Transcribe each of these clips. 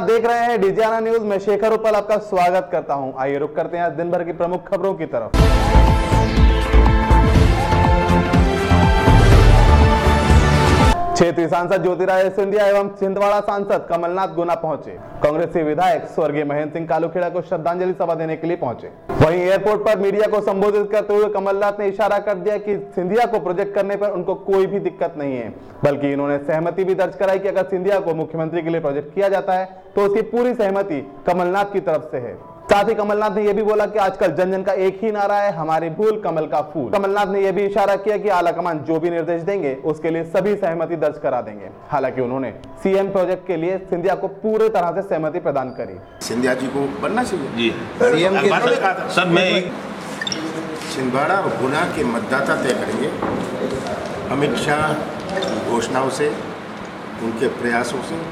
आप देख रहे हैं डिजियाना न्यूज़। में शेखर उपल आपका स्वागत करता हूँ। आइए रुक करते हैं आज दिन भर की प्रमुख खबरों की तरफ़। क्षेत्रीय सांसद ज्योतिराय सिंधिया एवं छिंदवाड़ा सांसद कमलनाथ गुना पहुँचे। कांग्रेसी विधायक स्वर्गीय महेंद्र सिंह कालूखेड़ा को श्रद्धांजलि सभा देने के लिए पहुँचे। वहीं एयरपोर्ट पर मीडिया को संबोधित करते हुए कमलनाथ ने इशारा कर दिया कि सिंधिया को प्रोजेक्ट करने पर उनको कोई भी दिक्कत नहीं है, बल्कि इन्होंने सहमति भी दर्ज कराई कि अगर सिंधिया को मुख्यमंत्री के लिए प्रोजेक्ट किया जाता है तो उसकी पूरी सहमति कमलनाथ की तरफ़ से है। साथ ही कमलनाथ ने यह भी बोला कि आजकल जन जन का एक ही नारा है हमारी भूल कमल का फूल। कमलनाथ ने यह भी इशारा किया कि आला कमान जो भी निर्देश देंगे उसके लिए सभी सहमति दर्ज करा देंगे। हालाँकि उन्होंने सीएम प्रोजेक्ट के लिए सिंधिया को पूरे तरह से सहमति प्रदान करी। सिंधिया जी को बनना चाहिए? जी। सीएम के बात सर मैं छिंदवाड़ा और गुना के मतदाता तय करेंगे। अमित शाह की घोषणाओं से उनके प्रयासों से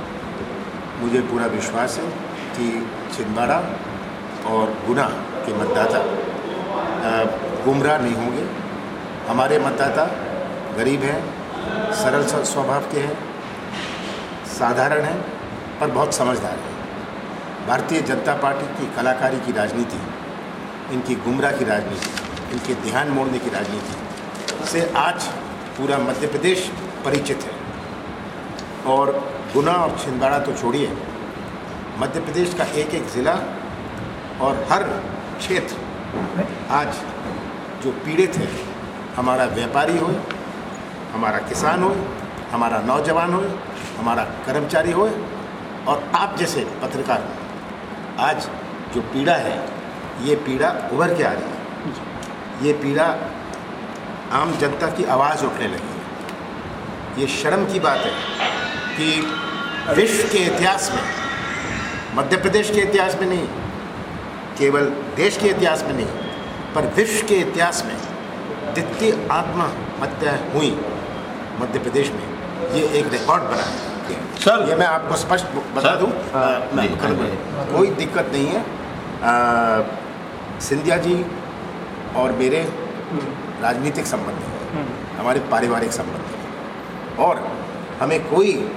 मुझे पूरा विश्वास है कि छिंदवाड़ा और गुना के मतदाता गुमराह नहीं होंगे। हमारे मतदाता गरीब हैं, सरल स्वभाव के हैं, साधारण हैं, पर बहुत समझदार हैं। भारतीय जनता पार्टी की कलाकारी की राजनीति, इनकी गुमराह की राजनीति, इनके ध्यान मोड़ने की राजनीति से आज पूरा मध्य प्रदेश परिचित है। और गुना और छिंदवाड़ा तो छोड़िए, मध्य प्रदेश का एक एक ज़िला और हर क्षेत्र आज जो पीड़ित है, हमारा व्यापारी हो हमारा किसान हो हमारा नौजवान हो हमारा कर्मचारी हो और आप जैसे पत्रकार, आज जो पीड़ा है, ये पीड़ा उभर के आ रही है। ये पीड़ा आम जनता की आवाज़ उठने लगी है। ये शर्म की बात है कि विश्व के इतिहास में, मध्य प्रदेश के इतिहास में नहीं केवल देश के इतिहास में नहीं पर विश्व के इतिहास में द्वितीय आत्महत्या हुई मध्य प्रदेश में। ये एक रिकॉर्ड बना है। सर। ये मैं आपको स्पष्ट बता। दूँ। हाँ। कोई दिक्कत नहीं है। आ, सिंधिया जी और मेरे राजनीतिक संबंध हैं। हमारे पारिवारिक संबंध हैं। और हमें कोई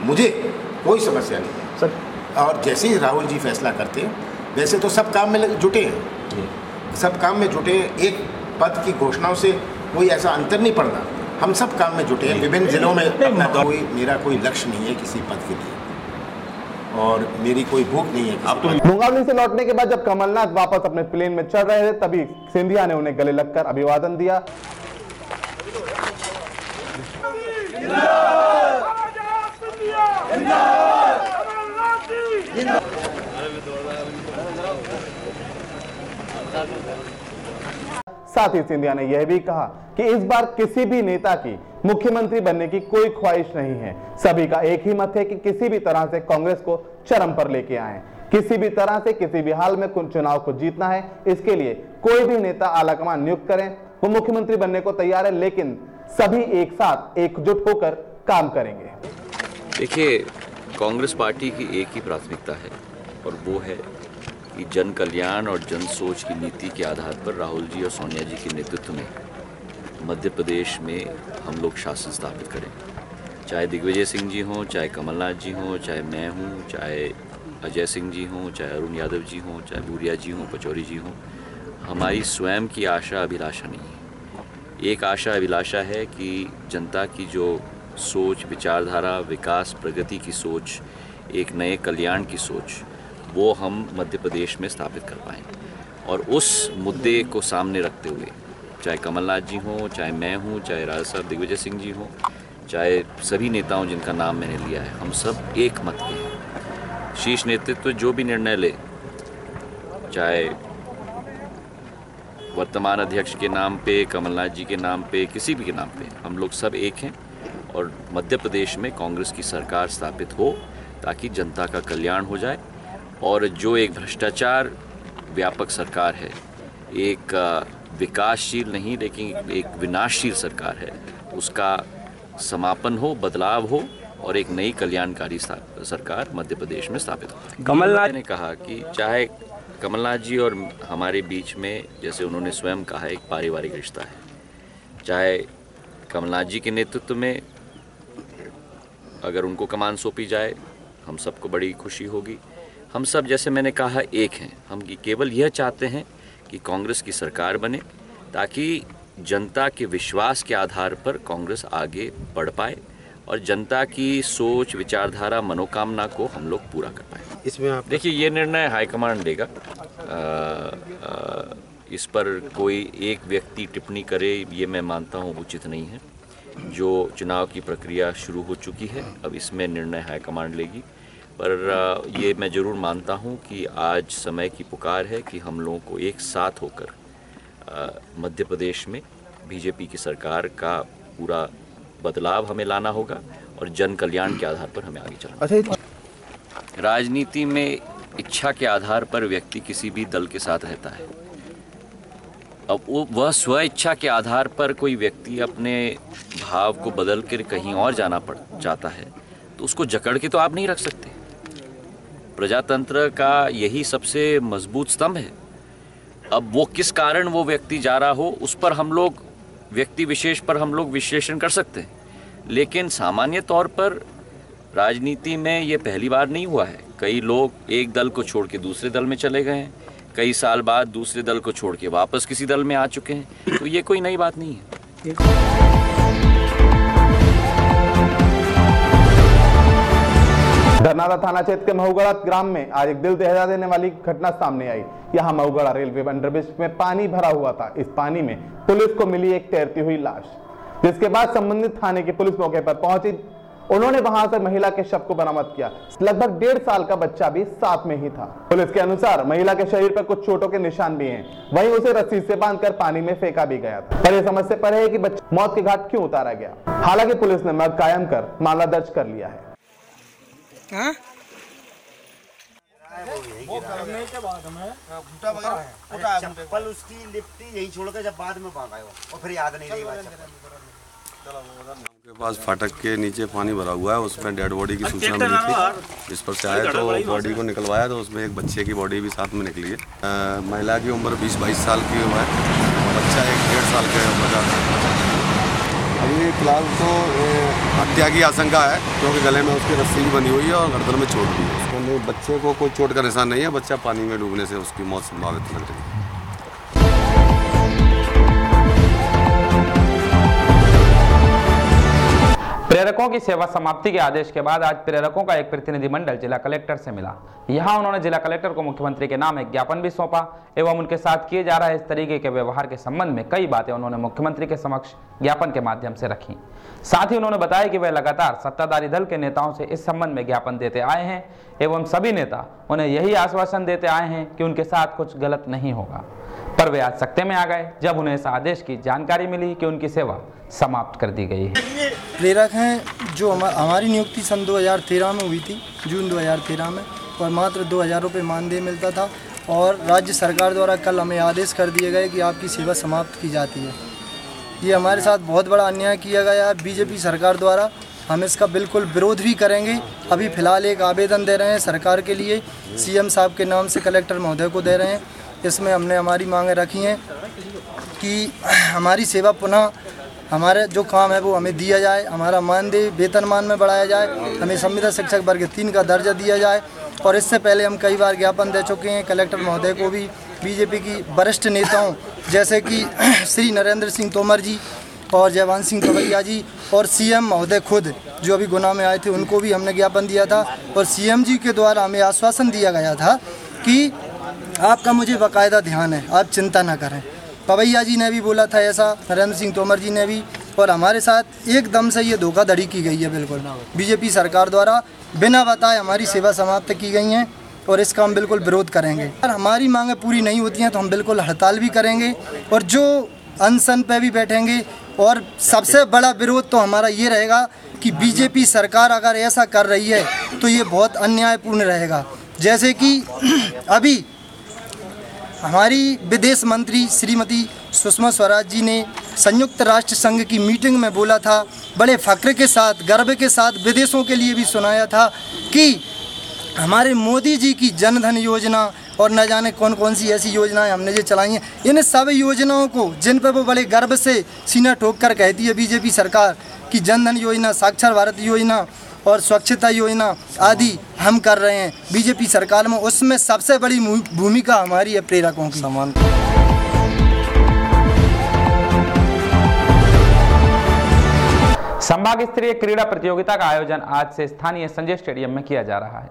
मुझे कोई समस्या नहीं है। सर। और जैसे ही राहुल जी फैसला करते हैं वैसे तो सब काम में जुटे हैं। सब काम में जुटे हैं। एक पद की घोषणाओं से कोई ऐसा अंतर नहीं पड़ना हम सब काम में जुटे हैं। विभिन्न जिलों में अपना कोई मेरा कोई लक्ष्य नहीं है किसी पद के लिए। और मेरी कोई भूख नहीं है किसी आप तो मुंगावली से लौटने के बाद जब कमलनाथ वापस अपने प्लेन में चढ़ रहे थे तभी सिंधिया ने उन्हें गले लगकर अभिवादन दिया। साथ ही सिंधिया ने यह भी कहा कि इस बार किसी भी नेता की मुख्यमंत्री बनने की कोई ख्वाहिश नहीं है। सभी का एक ही मत है कि किसी भी तरह से कांग्रेस को चरम पर लेके आए। किसी भी तरह से किसी भी हाल में चुनाव को जीतना है, इसके लिए कोई भी नेता आलाकमान नियुक्त करें, वो मुख्यमंत्री बनने को तैयार है, लेकिन सभी एक साथ एकजुट होकर काम करेंगे। देखिए, कांग्रेस पार्टी की एक ही प्राथमिकता है, और वो है कि जन कल्याण और जन सोच की नीति के आधार पर राहुल जी और सोनिया जी के नेतृत्व में मध्य प्रदेश में हम लोग शासन स्थापित करें। चाहे दिग्विजय सिंह जी हों, चाहे कमलनाथ जी हों, चाहे मैं हूँ, चाहे अजय सिंह जी हों, चाहे अरुण यादव जी हों, चाहे भूरिया जी हों, पचौरी जी हों, हमारी स्वयं की आशा अभिलाषा नहीं है। एक आशा अभिलाषा है कि जनता की जो सोच, विचारधारा, विकास, प्रगति की सोच, एक नए कल्याण की सोच वो हम मध्य प्रदेश में स्थापित कर पाएँ। और उस मुद्दे को सामने रखते हुए, चाहे कमलनाथ जी हों, चाहे मैं हूँ, चाहे राजा साहब दिग्विजय सिंह जी हों, चाहे सभी नेताओं जिनका नाम मैंने लिया है, हम सब एक मत के हैं। शीर्ष नेतृत्व तो जो भी निर्णय ले, चाहे वर्तमान अध्यक्ष के नाम पे, कमलनाथ जी के नाम पे, किसी भी के नाम पे, हम लोग सब एक हैं और मध्य प्रदेश में कांग्रेस की सरकार स्थापित हो, ताकि जनता का कल्याण हो जाए और जो एक भ्रष्टाचार व्यापक सरकार है एक विकासशील नहीं लेकिन एक विनाशशील सरकार है उसका समापन हो बदलाव हो और एक नई कल्याणकारी सरकार मध्य प्रदेश में स्थापित हो। कमलनाथ ने कहा कि चाहे कमलनाथ जी और हमारे बीच में जैसे उन्होंने स्वयं कहा एक पारिवारिक रिश्ता है। चाहे कमलनाथ जी के नेतृत्व में अगर उनको कमान सौंपी जाए हम सबको बड़ी खुशी होगी। हम सब जैसे मैंने कहा एक हैं। हम केवल यह चाहते हैं कि कांग्रेस की सरकार बने ताकि जनता के विश्वास के आधार पर कांग्रेस आगे बढ़ पाए और जनता की सोच विचारधारा मनोकामना को हम लोग पूरा कर पाए। इसमें आप देखिए ये निर्णय हाईकमांड लेगा आ, आ, इस पर कोई एक व्यक्ति टिप्पणी करे ये मैं मानता हूँ उचित नहीं है। जो चुनाव की प्रक्रिया शुरू हो चुकी है अब इसमें निर्णय हाईकमांड लेगी। पर ये मैं ज़रूर मानता हूँ कि आज समय की पुकार है कि हम लोगों को एक साथ होकर मध्य प्रदेश में बीजेपी की सरकार का पूरा बदलाव हमें लाना होगा और जन कल्याण के आधार पर हमें आगे चलना अच्छा राजनीति में इच्छा के आधार पर व्यक्ति किसी भी दल के साथ रहता है। अब वो वह स्व इच्छा के आधार पर कोई व्यक्ति अपने भाव को बदल कर कहीं और जाना पड़ जाता है तो उसको जकड़ के तो आप नहीं रख सकते। प्रजातंत्र का यही सबसे मज़बूत स्तंभ है। अब वो किस कारण वो व्यक्ति जा रहा हो, उस पर हम लोग, व्यक्ति विशेष पर हम लोग विश्लेषण कर सकते हैं। लेकिन सामान्य तौर पर राजनीति में ये पहली बार नहीं हुआ है। कई लोग एक दल को छोड़ के दूसरे दल में चले गए हैं। कई साल बाद दूसरे दल को छोड़ के वापस किसी दल में आ चुके हैं। तो ये कोई नई बात नहीं है। धरनादा थाना क्षेत्र के महुगढ़ा ग्राम में आज एक दिल दहला देने वाली घटना सामने आई। यहाँ महुगढ़ा रेलवे अंडरब्रिज में पानी भरा हुआ था। इस पानी में पुलिस को मिली एक तैरती हुई लाश। जिसके बाद संबंधित थाने की पुलिस मौके पर पहुँची। उन्होंने वहाँ से महिला के शव को बरामद किया। लगभग डेढ़ साल का बच्चा भी साथ में ही था। पुलिस के अनुसार महिला के शरीर पर कुछ चोटों के निशान भी हैं। वहीं उसे रस्सी से बांधकर पानी में फेंका भी गया था। पर यह समझ से परे है कि बच्चा मौत के घाट क्यों उतारा गया? हालाँकि पुलिस ने मर्ग कायम कर मामला दर्ज कर लिया है। हाँ? चप्पल उसकी लिपटी यही छोड़ के जब बाद में भागा और फिर याद नहीं रही बात चप्पल। के पास फाटक के नीचे पानी भरा हुआ है उसमें डेड बॉडी की सूचना मिली थी। जिस पर से आए तो बॉडी को निकलवाया तो उसमें एक बच्चे की बॉडी भी साथ में निकली है। महिला की उम्र 20-22 साल की हुआ है बच्चा एक डेढ़ साल का उम्र का फ़िलहाल तो हत्या की आशंका है, क्योंकि गले में उसकी रस्सी भी बनी हुई है और गर्दन में चोट भी है। उसको बच्चे को कोई चोट का निशान नहीं है, बच्चा पानी में डूबने से उसकी मौत संभावित लग रही है। प्रेरकों की सेवा समाप्ति के आदेश के बाद आज प्रेरकों का एक प्रतिनिधिमंडल जिला कलेक्टर से मिला। यहाँ उन्होंने जिला कलेक्टर को मुख्यमंत्री के नाम एक ज्ञापन भी सौंपा एवं उनके साथ किए जा रहे इस तरीके के व्यवहार के संबंध में कई बातें उन्होंने मुख्यमंत्री के समक्ष ज्ञापन के माध्यम से रखी। साथ ही उन्होंने बताया कि वे लगातार सत्ताधारी दल के नेताओं से इस संबंध में ज्ञापन देते आए हैं एवं सभी नेता उन्हें यही आश्वासन देते आए हैं कि उनके साथ कुछ गलत नहीं होगा। पर वे आज सत्ते में आ गए जब उन्हें इस आदेश की जानकारी मिली कि उनकी सेवा समाप्त कर दी गई है। प्रेरक हैं जो हमा, हमारी नियुक्ति सन 2013 में हुई थी जून 2013 में और मात्र दो हज़ार रुपये मानदेय मिलता था और राज्य सरकार द्वारा कल हमें आदेश कर दिए गए कि आपकी सेवा समाप्त की जाती है। ये हमारे साथ बहुत बड़ा अन्याय किया गया है। बीजेपी सरकार द्वारा हम इसका बिल्कुल विरोध भी करेंगे। अभी फ़िलहाल एक आवेदन दे रहे हैं सरकार के लिए। सीएम साहब के नाम से कलेक्टर महोदय को दे रहे हैं। इसमें हमने हमारी मांगें रखी हैं कि हमारी सेवा पुनः हमारे जो काम है वो हमें दिया जाए, हमारा मानदेय वेतनमान में बढ़ाया जाए, हमें संविदा शिक्षक वर्ग तीन का दर्जा दिया जाए। और इससे पहले हम कई बार ज्ञापन दे चुके हैं, कलेक्टर महोदय को भी, बीजेपी की वरिष्ठ नेताओं, जैसे कि श्री नरेंद्र सिंह तोमर जी और जयवंत सिंह कवैया जी और सीएम महोदय खुद, जो अभी गुना में आए थे, उनको भी हमने ज्ञापन दिया था। और सीएम जी के द्वारा हमें आश्वासन दिया गया था कि आपका मुझे बाकायदा ध्यान है, आप चिंता ना करें। पवैया जी ने भी बोला था ऐसा नरेंद्र सिंह तोमर जी ने भी, और हमारे साथ एकदम से ये धोखाधड़ी की गई है बिल्कुल। बीजेपी सरकार द्वारा बिना बताए हमारी सेवा समाप्त की गई हैं, और इसका हम बिल्कुल विरोध करेंगे। अगर हमारी मांगें पूरी नहीं होती हैं तो हम बिल्कुल हड़ताल भी करेंगे, और जो अनशन पे भी बैठेंगे, और सबसे बड़ा विरोध तो हमारा ये रहेगा कि बीजेपी सरकार अगर ऐसा कर रही है तो ये बहुत अन्यायपूर्ण रहेगा। जैसे कि अभी हमारी विदेश मंत्री श्रीमती सुषमा स्वराज जी ने संयुक्त राष्ट्र संघ की मीटिंग में बोला था, बड़े फक्र के साथ, गर्व के साथ विदेशों के लिए भी सुनाया था कि हमारे मोदी जी की जनधन योजना और न जाने कौन कौन सी ऐसी योजनाएँ हमने जो चलाई हैं। इन सब योजनाओं को, जिन पर वो बड़े गर्व से सीना ठोक कर कहती है बीजेपी सरकार कि जनधन योजना, साक्षर भारत योजना और स्वच्छता योजना आदि हम कर रहे हैं। बीजेपी सरकार में उसमें सबसे बड़ी भूमिका हमारी है प्रेरकों की। समान। संभाग स्तरीय क्रीड़ा प्रतियोगिता का आयोजन आज से स्थानीय संजय स्टेडियम में किया जा रहा है।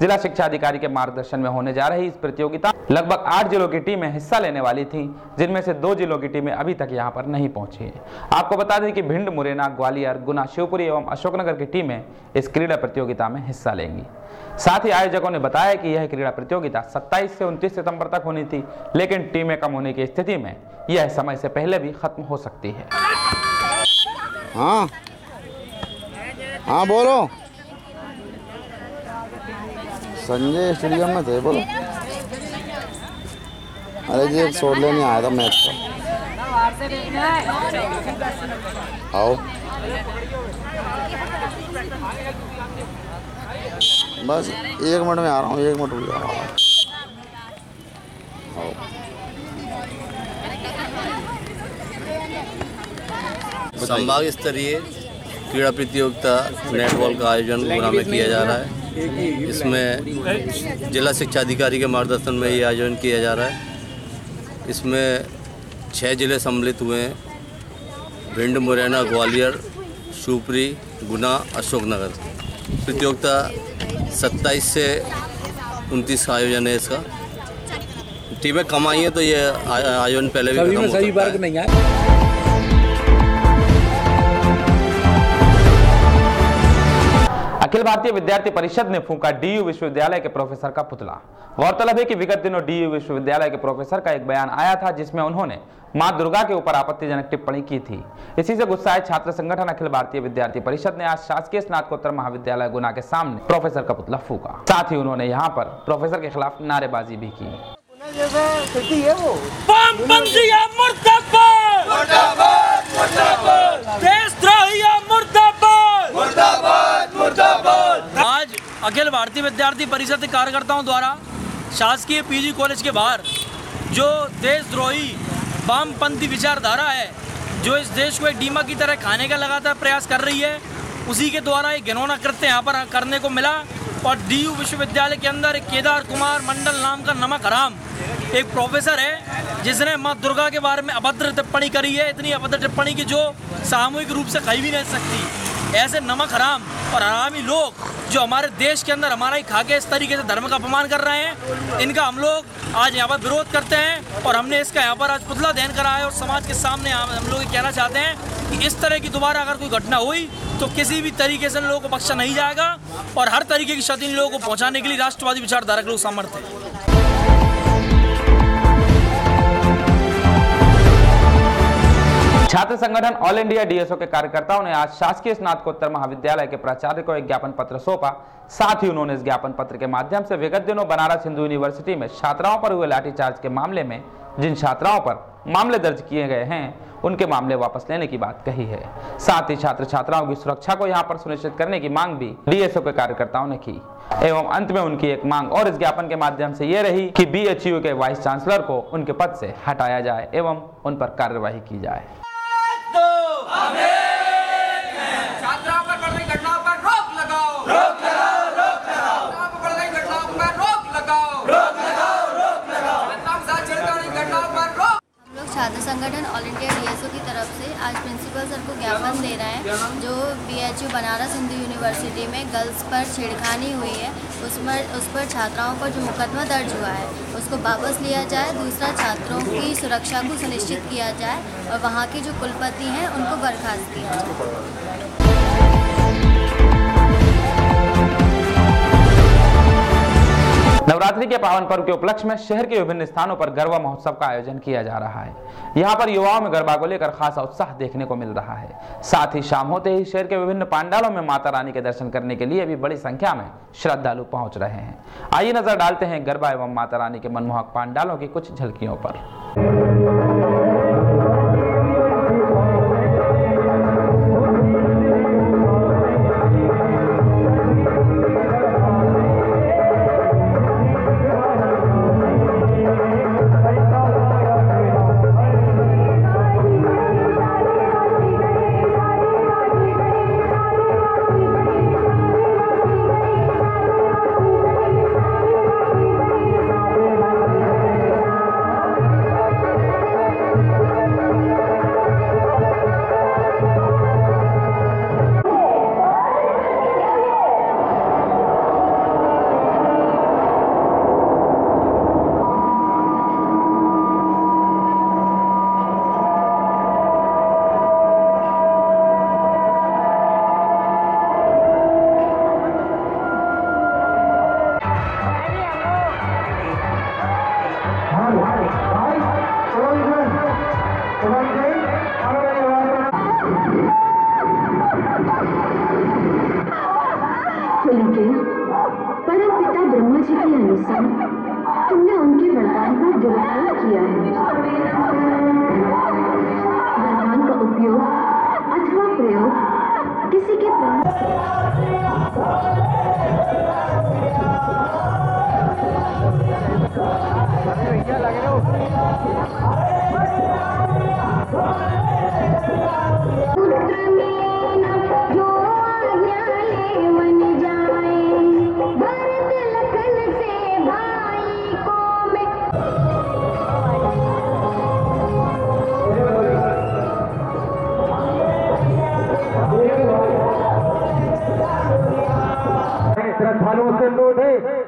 जिला शिक्षा अधिकारी के मार्गदर्शन में होने जा रही इस प्रतियोगिता लगभग आठ जिलों की टीमें हिस्सा लेने वाली थी, जिनमें से दो जिलों की टीमें अभी तक यहाँ पर नहीं पहुँची है। आपको बता दें कि भिंड, मुरैना, ग्वालियर, गुना, शिवपुरी एवं अशोकनगर की टीमें इस क्रीड़ा प्रतियोगिता में हिस्सा लेंगी। साथ ही आयोजकों ने बताया कि यह क्रीड़ा प्रतियोगिता 27 से 29 सितंबर तक होनी थी, लेकिन टीमें कम होने की स्थिति में यह समय से पहले भी खत्म हो सकती है। हाँ। हाँ बोलो। संजय स्टेडियम में थे, बोलो। अरे जी एक शॉट लेने आया था मैच का। आओ। बस, एक मिनट में आ रहा हूँ, एक मिनट रुक जाओ। आओ। संभाग स्तरीय क्रीड़ा प्रतियोगिता नेटबॉल का आयोजन गुना में किया जा रहा है। इसमें जिला शिक्षा अधिकारी के मार्गदर्शन में ये आयोजन किया जा रहा है। इसमें छः ज़िले सम्मिलित हुए हैं। भिंड मुरैना ग्वालियर शिवपुरी गुना अशोकनगर। प्रतियोगिता 27 से 29 का आयोजन है इसका। टीमें कम आई हैं तो ये आयोजन पहले भी खत्म हो सकता है। अखिल भारतीय विद्यार्थी परिषद ने फूका डीयू विश्वविद्यालय के प्रोफेसर का पुतला। गौरतलब है कि विगत दिनों डीयू विश्वविद्यालय के प्रोफेसर का एक बयान आया था, जिसमें उन्होंने माँ दुर्गा के ऊपर आपत्तिजनक टिप्पणी की थी। इसी से गुस्साए छात्र संगठन अखिल भारतीय विद्यार्थी परिषद ने आज शासकीय स्नातकोत्तर महाविद्यालय गुना के सामने प्रोफेसर का पुतला फूका। साथ ही उन्होंने यहाँ पर प्रोफेसर के खिलाफ नारेबाजी भी की। वामपंथीया मुर्दाबाद! अखिल भारतीय विद्यार्थी परिषद कार्यकर्ताओं द्वारा शासकीय पीजी कॉलेज के बाहर जो देशद्रोही वामपंथी विचारधारा है, जो इस देश को एक डीमा की तरह खाने का लगातार प्रयास कर रही है, उसी के द्वारा एक घिनौना कृत्य यहाँ पर करने को मिला और डीयू विश्वविद्यालय के अंदर एक केदार कुमार मंडल नाम का नमक हराम एक प्रोफेसर है, जिसने माँ दुर्गा के बारे में अभद्र टिप्पणी करी है, इतनी अभद्र टिप्पणी की जो सामूहिक रूप से कही भी नहीं सकती। ऐसे नमक हराम और हरामी लोग जो हमारे देश के अंदर हमारा ही खा के इस तरीके से धर्म का अपमान कर रहे हैं, इनका हम लोग आज यहाँ पर विरोध करते हैं और हमने इसका यहाँ पर आज पुतला दहन करा है और समाज के सामने हम लोग ये कहना चाहते हैं कि इस तरह की दोबारा अगर कोई घटना हुई तो किसी भी तरीके से इन लोगों को बख्शा नहीं जाएगा और हर तरीके की क्षति इन लोगों को पहुँचाने के लिए राष्ट्रवादी विचारधारा के लोग समर्थ हैं। छात्र संगठन ऑल इंडिया डीएसओ के कार्यकर्ताओं ने आज शासकीय स्नातकोत्तर महाविद्यालय के प्राचार्य को एक ज्ञापन पत्र सौंपा। साथ ही उन्होंने इस ज्ञापन पत्र के माध्यम से विगत दिनों बनारस हिंदू यूनिवर्सिटी में छात्राओं पर हुए लाठीचार्ज के मामले में जिन छात्राओं पर मामले दर्ज किए गए हैं, उनके मामले वापस लेने की बात कही है। साथ ही छात्र छात्राओं की सुरक्षा को यहाँ पर सुनिश्चित करने की मांग भी डीएसओ के कार्यकर्ताओं ने की। एवं अंत में उनकी एक मांग और इस ज्ञापन के माध्यम से ये रही कि बीएचयू के वाइस चांसलर को उनके पद से हटाया जाए एवं उन पर कार्यवाही की जाए। हम लोग छात्र संगठन ऑल इंडिया डीएसओ की तरफ़ से आज प्रिंसिपल सर को ज्ञापन दे रहे हैं, जो बीएचयू बनारस हिंदू यूनिवर्सिटी में गर्ल्स पर छेड़खानी हुई है। उसमें उस पर छात्राओं पर जो मुकदमा दर्ज हुआ है, उसको वापस लिया जाए, दूसरा छात्रों की सुरक्षा को सुनिश्चित किया जाए, और वहाँ के जो कुलपति हैं, उनको बर्खास्त किया जाए। नवरात्रि के पावन पर्व के उपलक्ष्य में शहर के विभिन्न स्थानों पर गरबा महोत्सव का आयोजन किया जा रहा है। यहाँ पर युवाओं में गरबा को लेकर खासा उत्साह देखने को मिल रहा है। साथ ही शाम होते ही शहर के विभिन्न पांडालों में माता रानी के दर्शन करने के लिए भी बड़ी संख्या में श्रद्धालु पहुँच रहे हैं। आइए नज़र डालते हैं गरबा एवं माता रानी के मनमोहक पांडालों की कुछ झलकियों पर। जी तुमने उनके वरदान का दुरुपयोग किया है। वरदान का उपयोग अथवा प्रयोग किसी के प्राण श्रद्धालुओं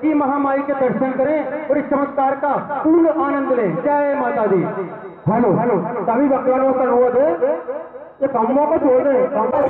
अनुरोध महामारी के दर्शन करें और इस चमत्कार का पूर्ण आनंद लें। जय माता दी हेलो। हेलो सभी भक्तों का अनुरोध है। ये को छोड़ पंडित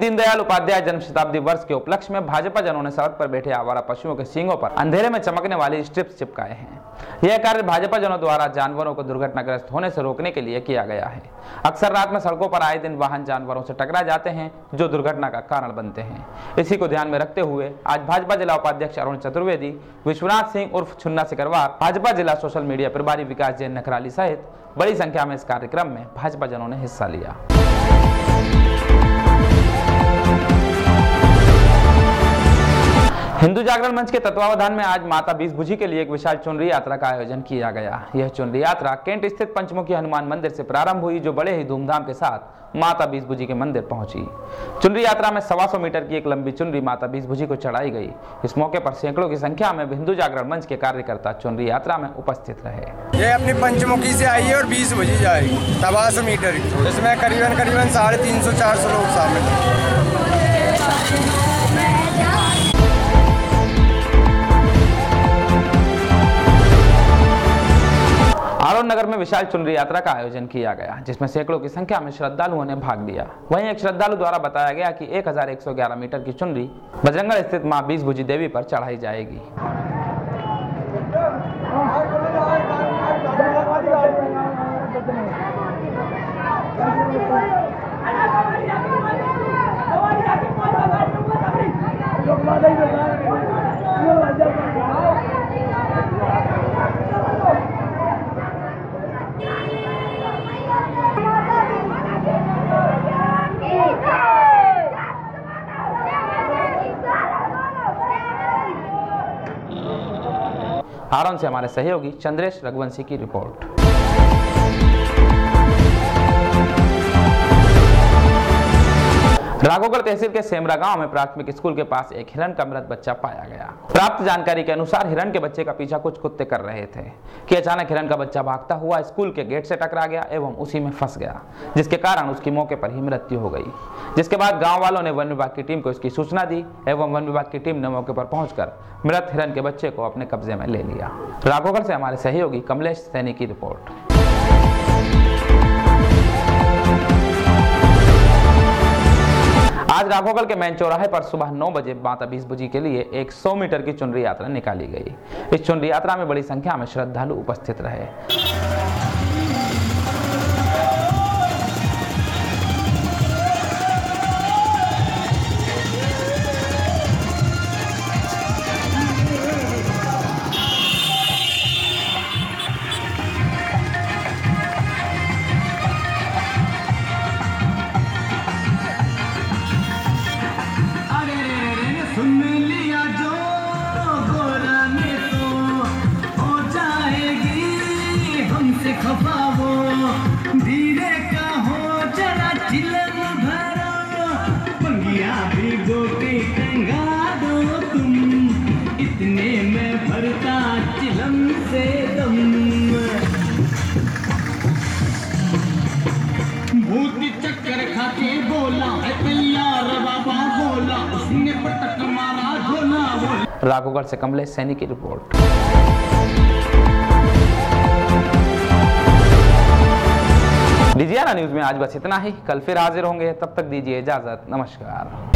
दीनदयाल उपाध्याय जन्म शताब्दी वर्ष के उपलक्ष्य में भाजपा जनों ने सड़क पर बैठे आवारा पशुओं के सींगों पर अंधेरे में चमकने वाली स्ट्रिप्स चिपकाए हैं। यह कार्य भाजपा जनों द्वारा जानवरों को दुर्घटनाग्रस्त होने से रोकने के लिए किया गया है। अक्सर रात में सड़कों पर आए दिन वाहन जानवरों से टकरा जाते हैं, जो दुर्घटना का कारण बनते हैं। इसी को ध्यान में रखते हुए आज भाजपा जिला उपाध्यक्ष अरुण चतुर्वेदी, विश्वनाथ सिंह उर्फ़ छुन्ना सिकरवार, भाजपा जिला सोशल मीडिया प्रभारी विकास जैन नखराली सहित बड़ी संख्या में इस कार्यक्रम में भाजपा जनों ने हिस्सा लिया। हिंदू जागरण मंच के तत्वावधान में आज माता बीस भुजी के लिए एक विशाल चुनरी यात्रा का आयोजन किया गया। यह चुनरी यात्रा केंट स्थित पंचमुखी हनुमान मंदिर से प्रारंभ हुई, जो बड़े ही धूमधाम के साथ माता बीस भुजी के मंदिर पहुँची। चुनरी यात्रा में सवा सौ मीटर की एक लंबी चुनरी माता बीस भुजी को चढ़ाई गई। इस मौके पर सैकड़ों की संख्या में हिंदू जागरण मंच के कार्यकर्ता चुनरी यात्रा में उपस्थित रहे। ये अपनी पंचमुखी से आई है और बीस बजी जाएगी। सवा सौ मीटर इसमें करीबन करीबन साढ़े तीन सौ, चार सौ लोग शामिल आलोन नगर में विशाल चुनरी यात्रा का आयोजन किया गया, जिसमें सैकड़ों की संख्या में श्रद्धालुओं ने भाग लिया। वहीं एक श्रद्धालु द्वारा बताया गया कि 1111 मीटर की चुनरी बजरंगल स्थित माँ बीस भुजी देवी पर चढ़ाई जाएगी। आरोन से हमारे सहयोगी चंद्रेश रघुवंशी की रिपोर्ट। राघोगढ़ तहसील के सेमरा गाँव में प्राथमिक स्कूल के पास एक हिरण का मृत बच्चा पाया गया। प्राप्त जानकारी के अनुसार हिरण के बच्चे का पीछा कुछ कुत्ते कर रहे थे, कि अचानक हिरण का बच्चा भागता हुआ स्कूल के गेट से टकरा गया एवं उसी में फंस गया, जिसके कारण उसकी मौके पर ही मृत्यु हो गई। जिसके बाद गाँव वालों ने वन विभाग की टीम को इसकी सूचना दी एवं वन विभाग की टीम ने मौके पर पहुंचकर मृत हिरण के बच्चे को अपने कब्जे में ले लिया। राघोगढ़ से हमारे सहयोगी कमलेश सैनी की रिपोर्ट। आज राघोगढ़ के मैन चौराहे पर सुबह नौ बजे माता बीस बुजी के लिए एक सौ मीटर की चुनरी यात्रा निकाली गई। इस चुनरी यात्रा में बड़ी संख्या में श्रद्धालु उपस्थित रहे। राघोगढ़ से कमलेश सैनी की रिपोर्ट। डिजियाना न्यूज़ में आज बस इतना ही। कल फिर हाजिर होंगे। तब तक दीजिए इजाज़त। नमस्कार।